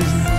esquecer